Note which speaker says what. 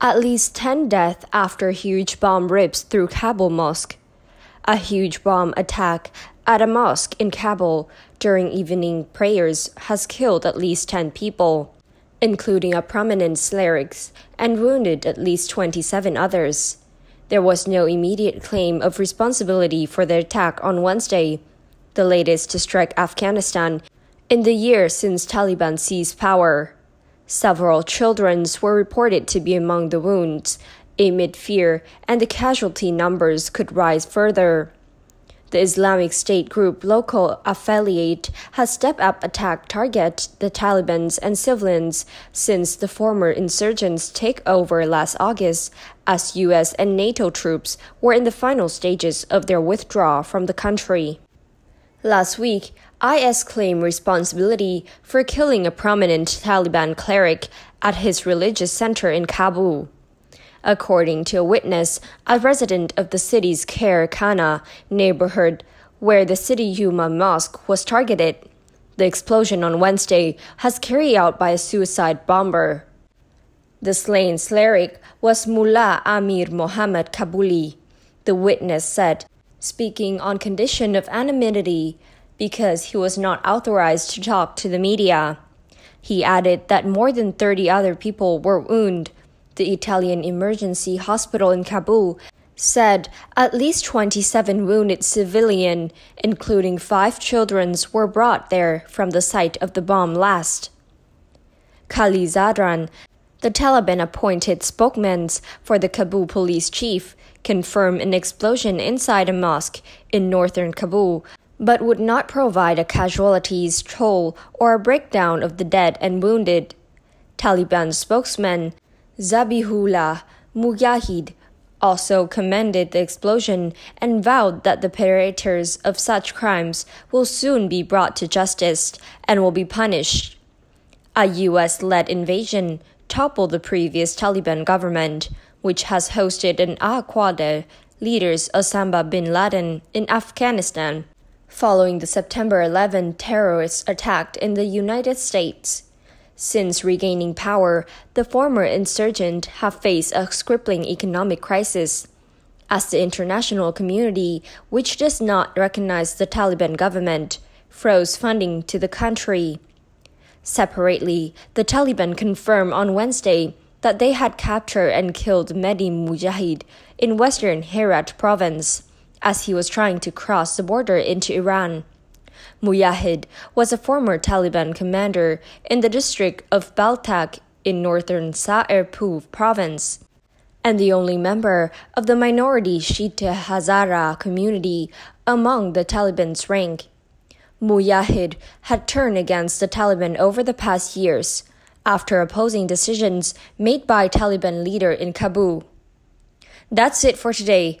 Speaker 1: At least 10 deaths after huge bomb rips through Kabul mosque. A huge bomb attack at a mosque in Kabul during evening prayers has killed at least 10 people, including a prominent cleric, and wounded at least 27 others. There was no immediate claim of responsibility for the attack on Wednesday, the latest to strike Afghanistan in the year since Taliban seized power. Several children were reported to be among the wounds, amid fear, and the casualty numbers could rise further. The Islamic State group local affiliate has stepped up attack target the Taliban's and civilians since the former insurgents take over last August as US and NATO troops were in the final stages of their withdrawal from the country. Last week, IS claimed responsibility for killing a prominent Taliban cleric at his religious center in Kabul. According to a witness, a resident of the city's Khair Khana neighborhood, where the city Juma mosque was targeted, the explosion on Wednesday has carried out by a suicide bomber. The slain cleric was Mullah Amir Mohammad Kabuli, the witness said, speaking on condition of anonymity because he was not authorized to talk to the media. He added that more than 30 other people were wounded the Italian emergency hospital in Kabul said at least 27 wounded civilians, including five children, were brought there from the site of the bomb blast. Khalid Zadran, the Taliban appointed spokesman for the Kabul police chief, confirmed an explosion inside a mosque in northern Kabul, but would not provide a casualties toll or a breakdown of the dead and wounded. Taliban spokesman Zabihullah Mujahid also commended the explosion and vowed that the perpetrators of such crimes will soon be brought to justice and will be punished. A US led invasion toppled the previous Taliban government, which has hosted an Al Qaeda leaders Osama bin Laden in Afghanistan following the September 11 terrorist attack in the United States. Since regaining power, the former insurgents have faced a crippling economic crisis. As the international community, which does not recognize the Taliban government, froze funding to the country. Separately, the Taliban confirmed on Wednesday that they had captured and killed Mehdi Mujahid in western Herat province as he was trying to cross the border into Iran. Mujahid was a former Taliban commander in the district of Baltak in northern Sar-e-Pul province, and the only member of the minority Shiite Hazara community among the Taliban's rank. Mujahid had turned against the Taliban over the past years after opposing decisions made by Taliban leader in Kabul. That's it for today.